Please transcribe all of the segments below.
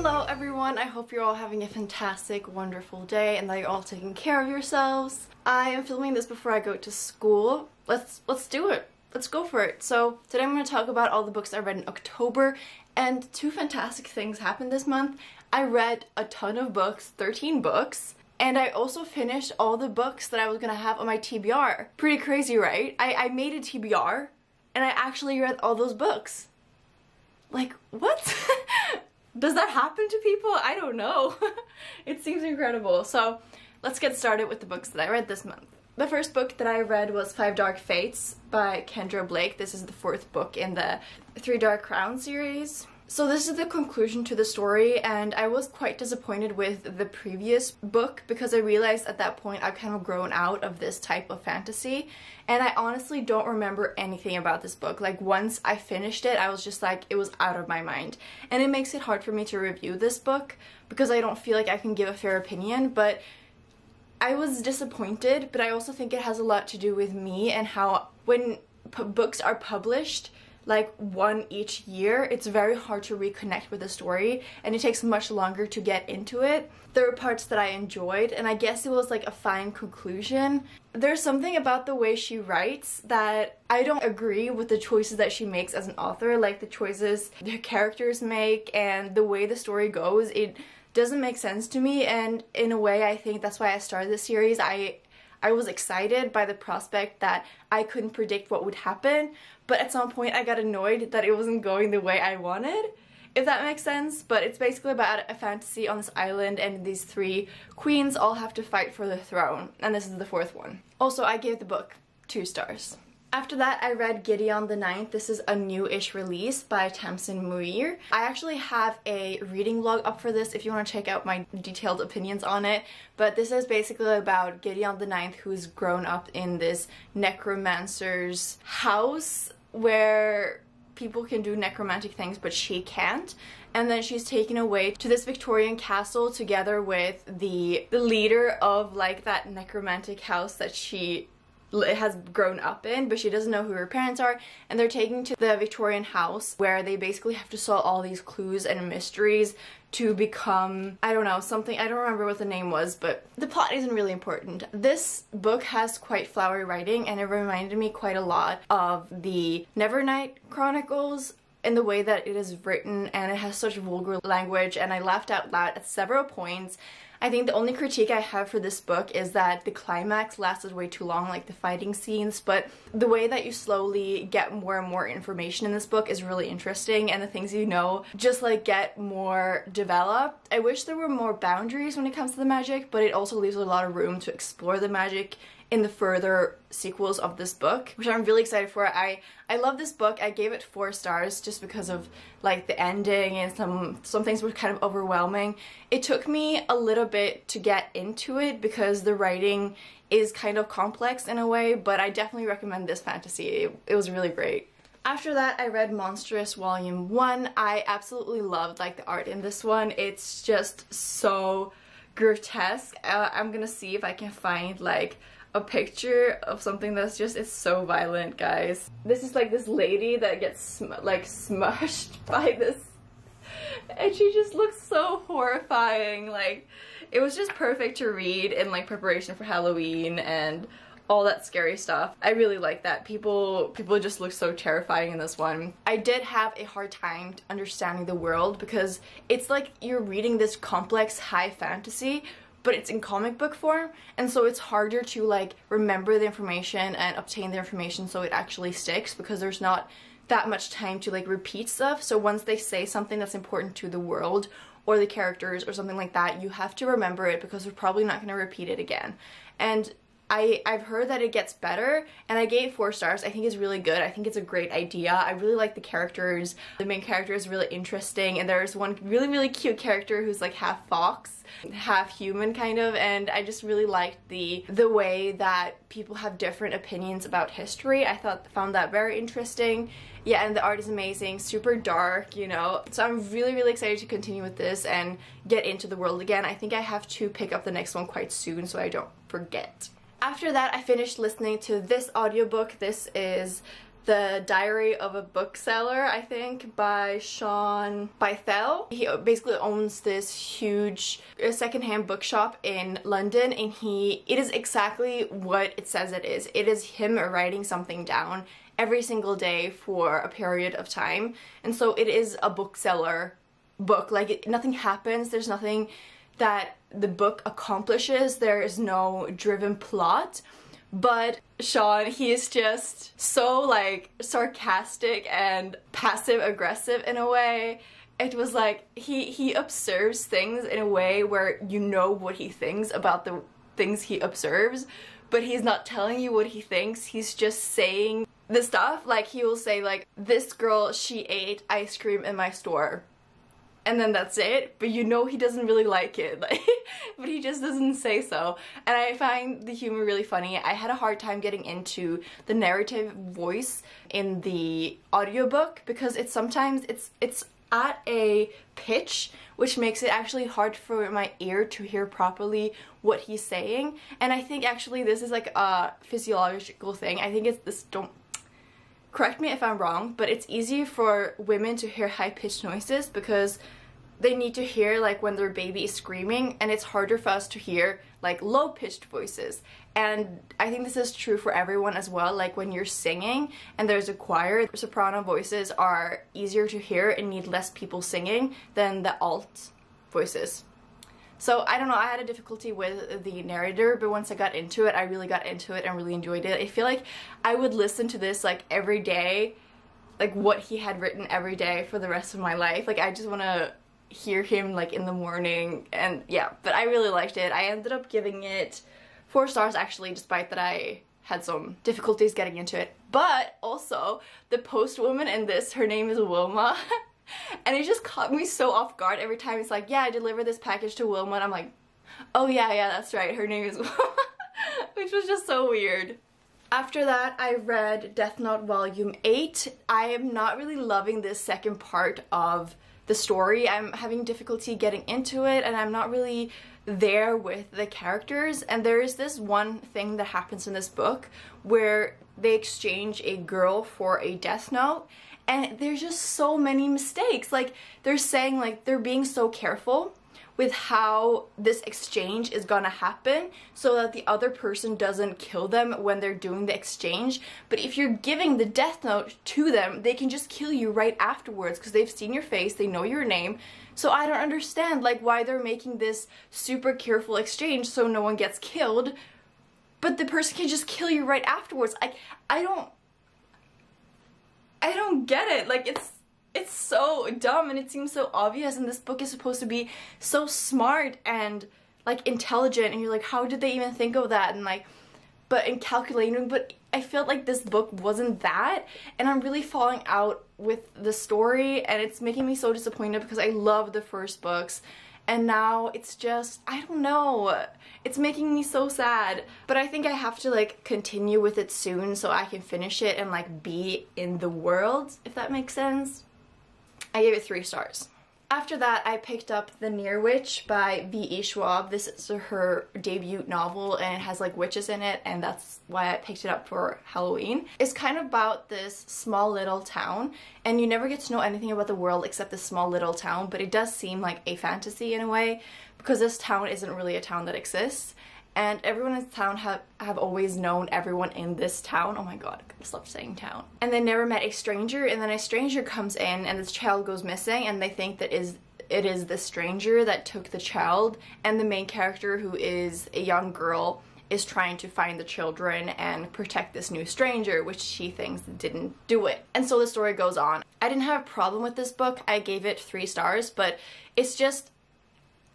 Hello everyone, I hope you're all having a fantastic, wonderful day and that you're all taking care of yourselves. I am filming this before I go to school. Let's let's do it. Let's go for it. So today I'm going to talk about all the books I read in October and two fantastic things happened this month. I read a ton of books, 13 books, and I also finished all the books that I was going to have on my TBR. Pretty crazy, right? I, I made a TBR and I actually read all those books. Like, what? Does that happen to people? I don't know. it seems incredible. So let's get started with the books that I read this month. The first book that I read was Five Dark Fates by Kendra Blake. This is the fourth book in the Three Dark Crown series. So this is the conclusion to the story and I was quite disappointed with the previous book because I realized at that point I've kind of grown out of this type of fantasy and I honestly don't remember anything about this book. Like once I finished it I was just like it was out of my mind and it makes it hard for me to review this book because I don't feel like I can give a fair opinion but I was disappointed but I also think it has a lot to do with me and how when books are published like one each year, it's very hard to reconnect with the story and it takes much longer to get into it. There were parts that I enjoyed and I guess it was like a fine conclusion. There's something about the way she writes that I don't agree with the choices that she makes as an author, like the choices the characters make and the way the story goes. It doesn't make sense to me and in a way I think that's why I started this series. I I was excited by the prospect that I couldn't predict what would happen, but at some point I got annoyed that it wasn't going the way I wanted if that makes sense, but it's basically about a fantasy on this island and these three queens all have to fight for the throne, and this is the fourth one. Also, I gave the book two stars. After that, I read Gideon the Ninth. This is a new-ish release by Tamsin Muir. I actually have a reading log up for this if you want to check out my detailed opinions on it. But this is basically about Gideon the Ninth who's grown up in this necromancer's house where people can do necromantic things but she can't and then she's taken away to this Victorian castle together with the the leader of like that necromantic house that she has grown up in but she doesn't know who her parents are and they're taken to the Victorian house where they basically have to solve all these clues and mysteries to become I don't know something I don't remember what the name was but the plot isn't really important. This book has quite flowery writing and it reminded me quite a lot of the Nevernight Chronicles in the way that it is written and it has such vulgar language and I laughed out loud at several points I think the only critique I have for this book is that the climax lasted way too long, like the fighting scenes, but the way that you slowly get more and more information in this book is really interesting and the things you know just like get more developed. I wish there were more boundaries when it comes to the magic, but it also leaves a lot of room to explore the magic in the further sequels of this book, which I'm really excited for. I I love this book. I gave it four stars just because of like the ending and some some things were kind of overwhelming. It took me a little bit to get into it because the writing is kind of complex in a way, but I definitely recommend this fantasy. It, it was really great. After that, I read Monstress Volume 1. I absolutely loved like the art in this one. It's just so grotesque. Uh, I'm gonna see if I can find like a picture of something that's just it's so violent guys this is like this lady that gets sm like smushed by this and she just looks so horrifying like it was just perfect to read in like preparation for Halloween and all that scary stuff. I really like that. People people just look so terrifying in this one. I did have a hard time understanding the world because it's like you're reading this complex high fantasy but it's in comic book form and so it's harder to like remember the information and obtain the information so it actually sticks because there's not that much time to like repeat stuff so once they say something that's important to the world or the characters or something like that you have to remember it because they're probably not going to repeat it again and I, I've heard that it gets better and I gave four stars. I think it's really good. I think it's a great idea. I really like the characters. The main character is really interesting and there's one really really cute character who's like half fox, half human kind of and I just really liked the the way that people have different opinions about history. I thought found that very interesting. Yeah and the art is amazing, super dark, you know. So I'm really really excited to continue with this and get into the world again. I think I have to pick up the next one quite soon so I don't forget. After that, I finished listening to this audiobook. This is The Diary of a Bookseller, I think, by Shaun Bythell. He basically owns this huge uh, secondhand bookshop in London and he it is exactly what it says it is. It is him writing something down every single day for a period of time. And so it is a bookseller book. Like it, nothing happens, there's nothing that the book accomplishes. There is no driven plot but Shaun, he is just so like sarcastic and passive aggressive in a way. It was like he he observes things in a way where you know what he thinks about the things he observes, but he's not telling you what he thinks. He's just saying the stuff like he will say like this girl she ate ice cream in my store. And then that's it. But you know he doesn't really like it. Like but he just doesn't say so. And I find the humor really funny. I had a hard time getting into the narrative voice in the audiobook because it's sometimes it's it's at a pitch which makes it actually hard for my ear to hear properly what he's saying. And I think actually this is like a physiological thing. I think it's this don't correct me if I'm wrong, but it's easy for women to hear high-pitched noises because they need to hear like when their baby is screaming and it's harder for us to hear like low pitched voices. And I think this is true for everyone as well like when you're singing and there's a choir soprano voices are easier to hear and need less people singing than the alt voices so I don't know I had a difficulty with the narrator but once I got into it I really got into it and really enjoyed it. I feel like I would listen to this like every day like what he had written every day for the rest of my life. Like I just want to hear him like in the morning and yeah but I really liked it. I ended up giving it four stars actually despite that I had some difficulties getting into it. But also the post woman in this her name is Wilma and it just caught me so off guard every time. It's like yeah I delivered this package to Wilma. And I'm like oh yeah yeah that's right. Her name is Wilma. Which was just so weird. After that, I read Death Note Volume 8. I am not really loving this second part of the story. I'm having difficulty getting into it and I'm not really there with the characters. And there is this one thing that happens in this book where they exchange a girl for a death note and there's just so many mistakes like they're saying like they're being so careful with how this exchange is gonna happen so that the other person doesn't kill them when they're doing the exchange. But if you're giving the death note to them, they can just kill you right afterwards because they've seen your face, they know your name. So I don't understand like why they're making this super careful exchange so no one gets killed, but the person can just kill you right afterwards. I I don't I don't get it. Like it's it's so dumb and it seems so obvious and this book is supposed to be so smart and like intelligent and you're like how did they even think of that and like but in calculating but I felt like this book wasn't that and I'm really falling out with the story and it's making me so disappointed because I love the first books and now it's just I don't know. It's making me so sad. But I think I have to like continue with it soon so I can finish it and like be in the world if that makes sense. I gave it three stars. After that, I picked up The Near Witch by V.E. Schwab. This is her debut novel and it has like witches in it and that's why I picked it up for Halloween. It's kind of about this small little town and you never get to know anything about the world except this small little town but it does seem like a fantasy in a way because this town isn't really a town that exists and everyone in town have, have always known everyone in this town. Oh my god, I stop saying town. And they never met a stranger, and then a stranger comes in and this child goes missing, and they think that is it is the stranger that took the child, and the main character, who is a young girl, is trying to find the children and protect this new stranger, which she thinks didn't do it. And so the story goes on. I didn't have a problem with this book. I gave it three stars, but it's just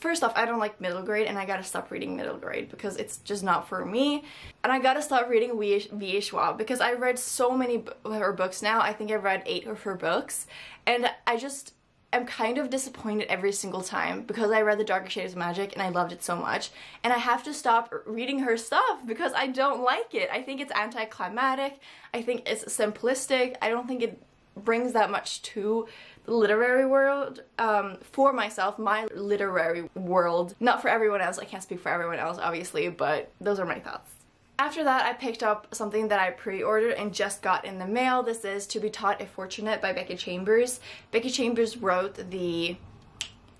first off, I don't like middle grade and I gotta stop reading middle grade because it's just not for me. And I gotta stop reading V.E. Schwab because I read so many of her books now. I think I've read eight of her books and I just am kind of disappointed every single time because I read The Darker Shades of Magic and I loved it so much. And I have to stop reading her stuff because I don't like it. I think it's anticlimactic. I think it's simplistic. I don't think it brings that much to literary world um, for myself, my literary world. Not for everyone else, I can't speak for everyone else obviously, but those are my thoughts. After that, I picked up something that I pre-ordered and just got in the mail. This is To Be Taught If Fortunate by Becky Chambers. Becky Chambers wrote the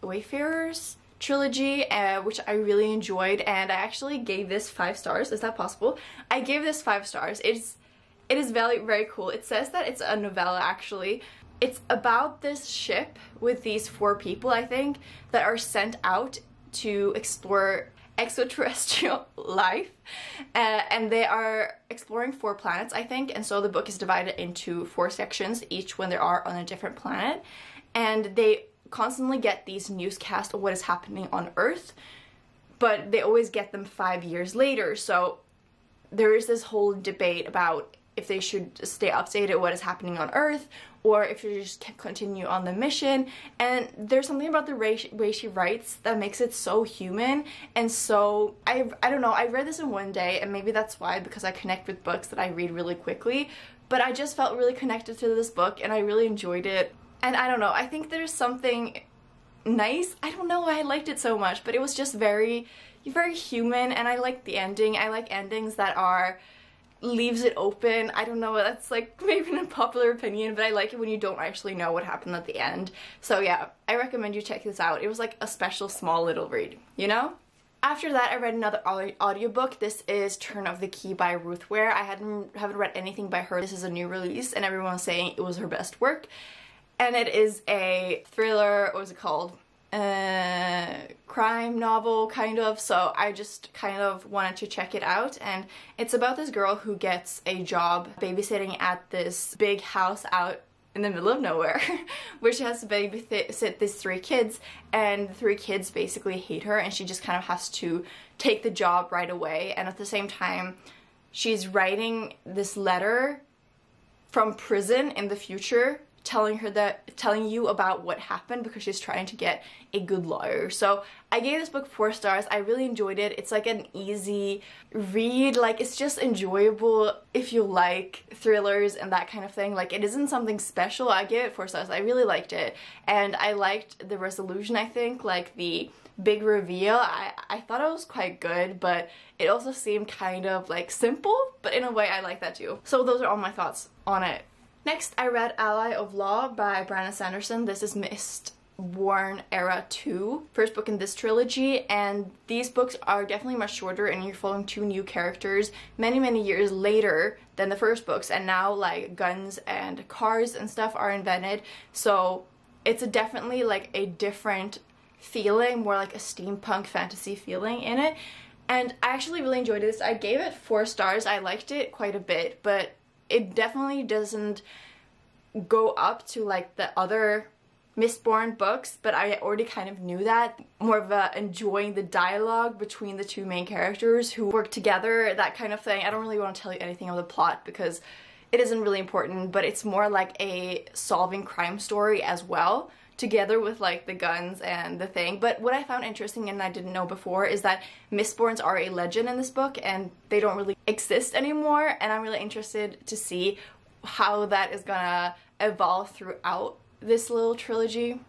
Wayfarers trilogy, uh, which I really enjoyed, and I actually gave this five stars. Is that possible? I gave this five stars. It's it is very very cool. It says that it's a novella actually. It's about this ship with these four people, I think, that are sent out to explore extraterrestrial life. Uh, and they are exploring four planets i think and so the book is divided into four sections each when they are on a different planet. And they constantly get these newscasts of what is happening on earth but they always get them five years later. So there is this whole debate about if they should stay updated what is happening on earth or if you just continue on the mission. And there's something about the way she, writes that makes it so human and so I I don't know. I read this in one day, and maybe that's why because I connect with books that I read really quickly. But I just felt really connected to this book, and I really enjoyed it. And I don't know. I think there's something nice. I don't know why I liked it so much, but it was just very very human and I like the ending. I like endings that are leaves it open. I don't know, that's like maybe an unpopular opinion, but I like it when you don't actually know what happened at the end. So yeah, I recommend you check this out. It was like a special small little read, you know? After that, I read another audiobook. This is Turn of the Key by Ruth Ware. I hadn't haven't read anything by her. This is a new release and everyone was saying it was her best work. And it is a thriller, what was it called? Uh, crime novel kind of. So I just kind of wanted to check it out. And it's about this girl who gets a job babysitting at this big house out in the middle of nowhere where she has to babysit these three kids. And the three kids basically hate her and she just kind of has to take the job right away. And at the same time she's writing this letter from prison in the future telling her that telling you about what happened because she's trying to get a good lawyer. So I gave this book four stars. I really enjoyed it. It's like an easy read. Like it's just enjoyable if you like thrillers and that kind of thing. Like it isn't something special. I gave it four stars. I really liked it. And I liked the resolution I think. Like the big reveal. I, I thought it was quite good, but it also seemed kind of like simple, but in a way I like that too. So those are all my thoughts on it. Next, I read Alloy of Law by Brandon Sanderson. This is Mist Mistborn Era 2, first book in this trilogy, and these books are definitely much shorter and you're following two new characters many, many years later than the first books, and now like guns and cars and stuff are invented, so it's a definitely like a different feeling, more like a steampunk fantasy feeling in it. And I actually really enjoyed this. I gave it four stars. I liked it quite a bit, but it definitely doesn't go up to like the other Mistborn books, but I already kind of knew that. More of a enjoying the dialogue between the two main characters who work together, that kind of thing. I don't really want to tell you anything of the plot because it isn't really important, but it's more like a solving crime story as well together with like the guns and the thing. But what I found interesting and I didn't know before is that Mistborns are a legend in this book and they don't really exist anymore and I'm really interested to see how that is gonna evolve throughout this little trilogy.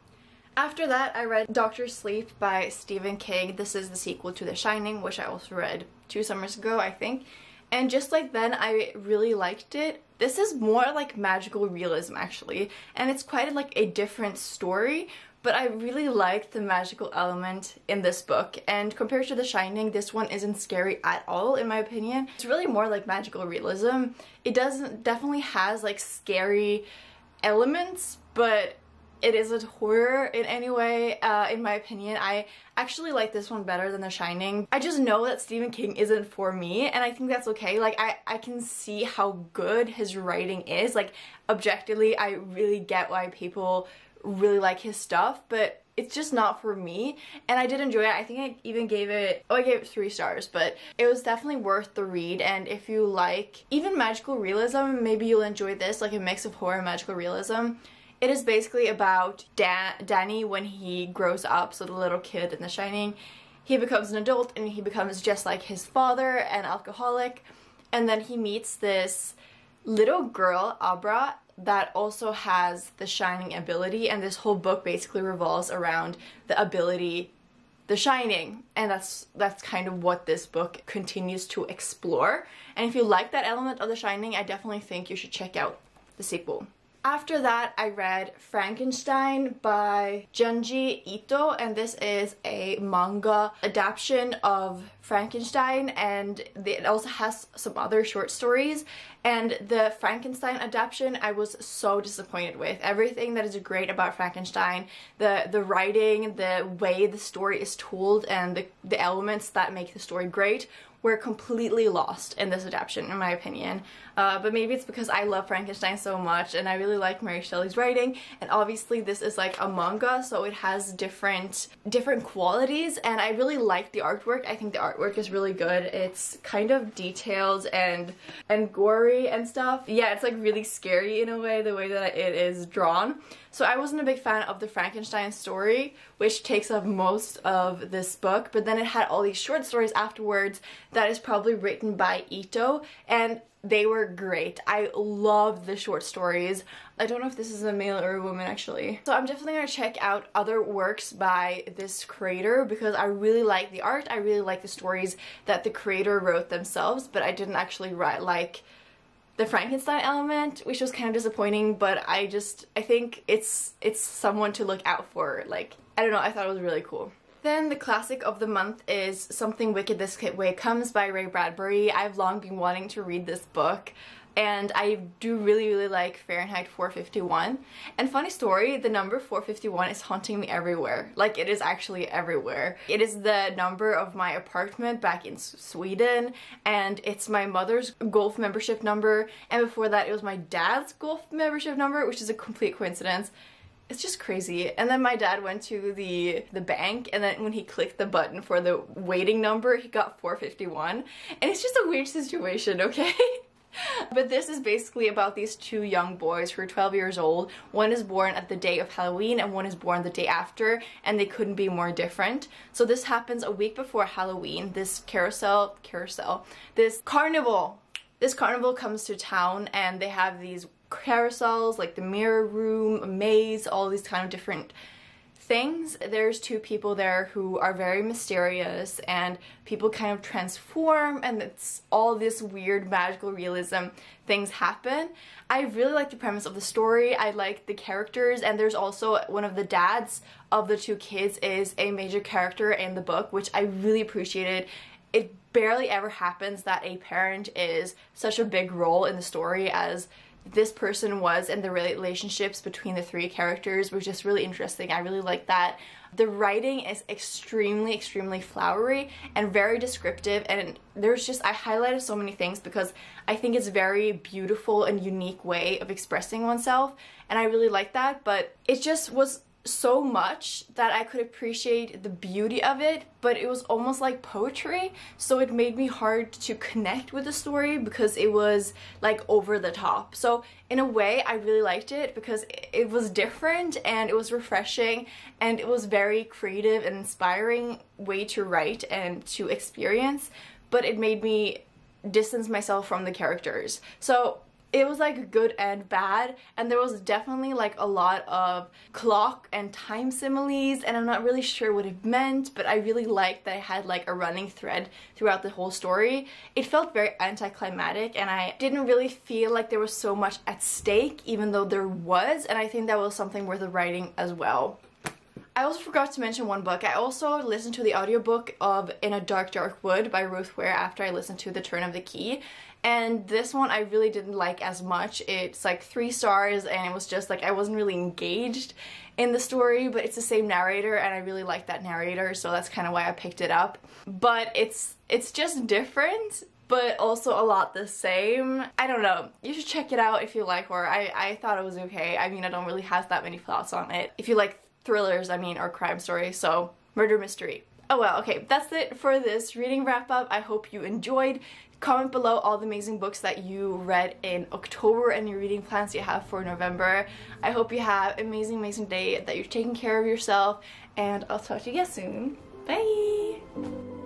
After that, I read Doctor Sleep by Stephen King. This is the sequel to The Shining, which I also read two summers ago, I think. And just like then, I really liked it. This is more like magical realism actually, and it's quite like a different story, but I really liked the magical element in this book and compared to The Shining this one isn't scary at all in my opinion. It's really more like magical realism. It doesn't definitely has like scary elements but it isn't horror in any way, uh, in my opinion. I actually like this one better than The Shining. I just know that Stephen King isn't for me, and I think that's okay. Like, I, I can see how good his writing is. Like, objectively, I really get why people really like his stuff, but it's just not for me and I did enjoy it. I think I even gave it, oh I gave it three stars but it was definitely worth the read and if you like even magical realism maybe you'll enjoy this like a mix of horror and magical realism. It is basically about Dan Danny when he grows up, so the little kid in The Shining. He becomes an adult and he becomes just like his father, an alcoholic. And then he meets this little girl, Abra, that also has the shining ability and this whole book basically revolves around the ability The Shining, and that's that's kind of what this book continues to explore. And if you like that element of The Shining, I definitely think you should check out the sequel. After that, I read Frankenstein by Junji Ito, and this is a manga adaptation of Frankenstein, and it also has some other short stories. And the Frankenstein adaptation, I was so disappointed with. Everything that is great about Frankenstein, the the writing, the way the story is told, and the, the elements that make the story great were completely lost in this adaptation, in my opinion. Uh, but maybe it's because I love Frankenstein so much and I really like Mary Shelley's writing and obviously this is like a manga so it has different different qualities and I really like the artwork. I think the artwork is really good. It's kind of detailed and and gory and stuff. Yeah, it's like really scary in a way the way that it is drawn. So I wasn't a big fan of the Frankenstein story, which takes up most of this book, but then it had all these short stories afterwards that is probably written by Ito, and they were great. I love the short stories. I don't know if this is a male or a woman actually. So I'm definitely gonna check out other works by this creator because I really like the art, I really like the stories that the creator wrote themselves, but I didn't actually write like the Frankenstein element, which was kind of disappointing, but I just, I think it's, it's someone to look out for. Like, I don't know, I thought it was really cool. Then the classic of the month is Something Wicked This Way Comes by Ray Bradbury. I've long been wanting to read this book and I do really really like Fahrenheit 451 and funny story the number 451 is haunting me everywhere like it is actually everywhere it is the number of my apartment back in Sweden and it's my mother's golf membership number and before that it was my dad's golf membership number which is a complete coincidence it's just crazy. And then my dad went to the the bank and then when he clicked the button for the waiting number, he got 451. And it's just a weird situation, okay? but this is basically about these two young boys who are 12 years old. One is born at the day of Halloween and one is born the day after and they couldn't be more different. So this happens a week before Halloween. This carousel, carousel, this carnival this carnival comes to town and they have these carousels like the mirror room, maze, all these kind of different things. There's two people there who are very mysterious and people kind of transform and it's all this weird magical realism things happen. I really like the premise of the story. I like the characters and there's also one of the dads of the two kids is a major character in the book which I really appreciated. It barely ever happens that a parent is such a big role in the story as this person was and the relationships between the three characters was just really interesting. I really like that. The writing is extremely, extremely flowery and very descriptive and there's just, I highlighted so many things because I think it's a very beautiful and unique way of expressing oneself and I really like that but it just was so much that I could appreciate the beauty of it, but it was almost like poetry, so it made me hard to connect with the story because it was like over the top. So in a way, I really liked it because it was different and it was refreshing and it was very creative and inspiring way to write and to experience, but it made me distance myself from the characters. So it was like good and bad and there was definitely like a lot of clock and time similes and I'm not really sure what it meant but I really liked that I had like a running thread throughout the whole story. It felt very anticlimactic and I didn't really feel like there was so much at stake even though there was and I think that was something worth the writing as well. I also forgot to mention one book. I also listened to the audiobook of In a Dark Dark Wood by Ruth Ware after I listened to The Turn of the Key and this one I really didn't like as much. It's like three stars and it was just like I wasn't really engaged in the story but it's the same narrator and I really like that narrator so that's kind of why I picked it up. But it's it's just different but also a lot the same. I don't know. You should check it out if you like horror. I, I thought it was okay. I mean, I don't really have that many thoughts on it. If you like thrillers, I mean, or crime stories, so murder mystery. Oh well, okay, that's it for this reading wrap up. I hope you enjoyed. Comment below all the amazing books that you read in October and your reading plans you have for November. I hope you have an amazing, amazing day, that you're taking care of yourself, and I'll talk to you guys soon. Bye!